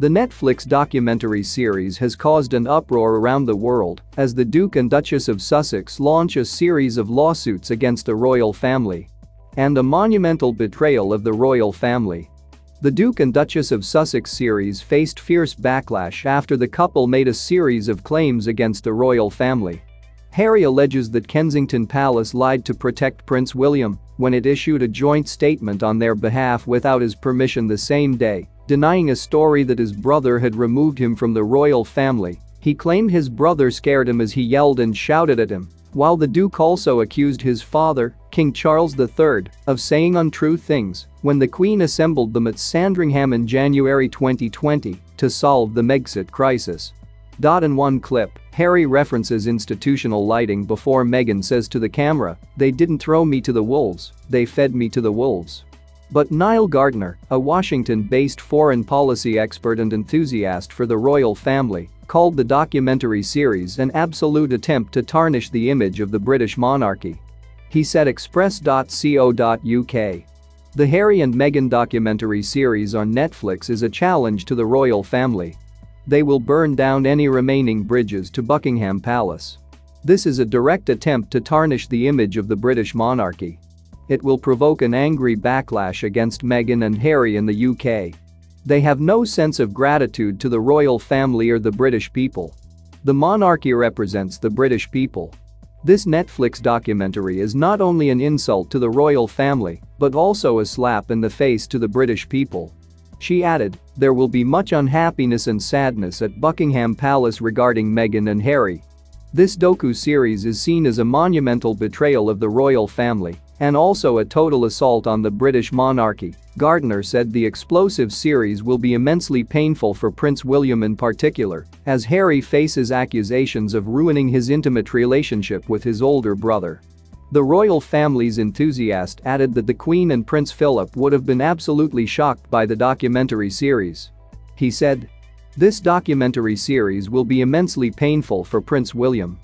The Netflix documentary series has caused an uproar around the world as the Duke and Duchess of Sussex launch a series of lawsuits against the royal family. And a monumental betrayal of the royal family. The Duke and Duchess of Sussex series faced fierce backlash after the couple made a series of claims against the royal family. Harry alleges that Kensington Palace lied to protect Prince William when it issued a joint statement on their behalf without his permission the same day, denying a story that his brother had removed him from the royal family. He claimed his brother scared him as he yelled and shouted at him, while the Duke also accused his father, King Charles III, of saying untrue things when the Queen assembled them at Sandringham in January 2020 to solve the Megxit crisis. In one clip, Harry references institutional lighting before Meghan says to the camera, they didn't throw me to the wolves, they fed me to the wolves. But Nile Gardiner, a Washington-based foreign policy expert and enthusiast for the royal family, called the documentary series an absolute attempt to tarnish the image of the British monarchy. He said express.co.uk. The Harry and Meghan documentary series on Netflix is a challenge to the royal family. They will burn down any remaining bridges to Buckingham Palace. This is a direct attempt to tarnish the image of the British monarchy. It will provoke an angry backlash against Meghan and Harry in the UK. They have no sense of gratitude to the royal family or the British people. The monarchy represents the British people. This Netflix documentary is not only an insult to the royal family, but also a slap in the face to the British people. She added, there will be much unhappiness and sadness at Buckingham Palace regarding Meghan and Harry. This docu-series is seen as a monumental betrayal of the royal family and also a total assault on the British monarchy. Gardiner said the explosive series will be immensely painful for Prince William in particular, as Harry faces accusations of ruining his intimate relationship with his older brother. The royal family's enthusiast added that the Queen and Prince Philip would have been absolutely shocked by the documentary series. He said, This documentary series will be immensely painful for Prince William.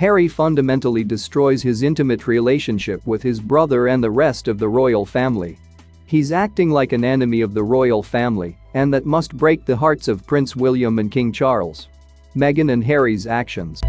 Harry fundamentally destroys his intimate relationship with his brother and the rest of the royal family. He's acting like an enemy of the royal family, and that must break the hearts of Prince William and King Charles. Meghan and Harry's actions